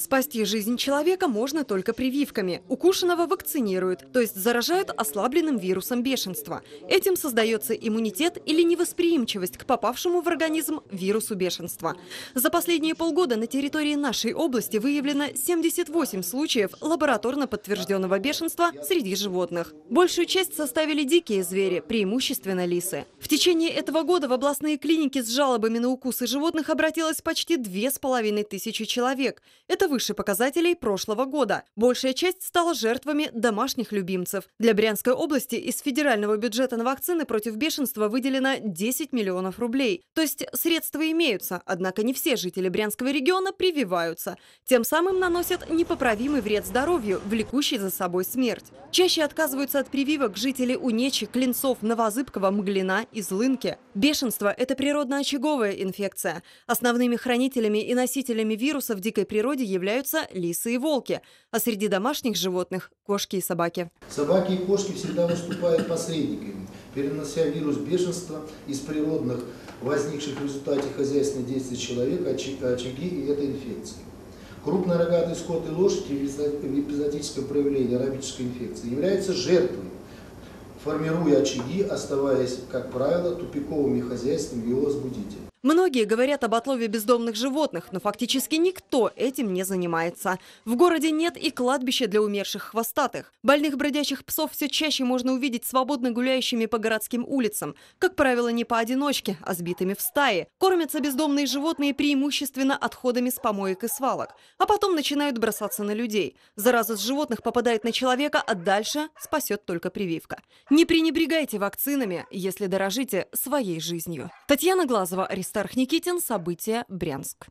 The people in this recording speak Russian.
Спасти жизнь человека можно только прививками. Укушенного вакцинируют, то есть заражают ослабленным вирусом бешенства. Этим создается иммунитет или невосприимчивость к попавшему в организм вирусу бешенства. За последние полгода на территории нашей области выявлено 78 случаев лабораторно подтвержденного бешенства среди животных. Большую часть составили дикие звери, преимущественно лисы. В течение этого года в областные клиники с жалобами на укусы животных обратилось почти две с половиной тысячи человек. Это выше показателей прошлого года. Большая часть стала жертвами домашних любимцев. Для Брянской области из федерального бюджета на вакцины против бешенства выделено 10 миллионов рублей. То есть средства имеются, однако не все жители Брянского региона прививаются. Тем самым наносят непоправимый вред здоровью, влекущий за собой смерть. Чаще отказываются от прививок жители Унечи, Клинцов, Новозыбкова, Мглина и Злынки. Бешенство – это природно-очаговая инфекция. Основными хранителями и носителями вируса в дикой природе являются лисы и волки, а среди домашних животных – кошки и собаки. Собаки и кошки всегда выступают посредниками, перенося вирус бешенства из природных, возникших в результате хозяйственных действий человека, очаги этой инфекции. Крупнорогатый скот и лошадь в эпизодическом проявлении арабической инфекции являются жертвой, формируя очаги, оставаясь, как правило, тупиковыми хозяйствами его возбудителей. Многие говорят об отлове бездомных животных, но фактически никто этим не занимается. В городе нет и кладбища для умерших хвостатых. Больных бродячих псов все чаще можно увидеть свободно гуляющими по городским улицам. Как правило, не поодиночке, а сбитыми в стаи. Кормятся бездомные животные преимущественно отходами с помоек и свалок. А потом начинают бросаться на людей. Зараза с животных попадает на человека, а дальше спасет только прививка. Не пренебрегайте вакцинами, если дорожите своей жизнью. Татьяна Глазова, Аристарх Никитин. События. Брянск.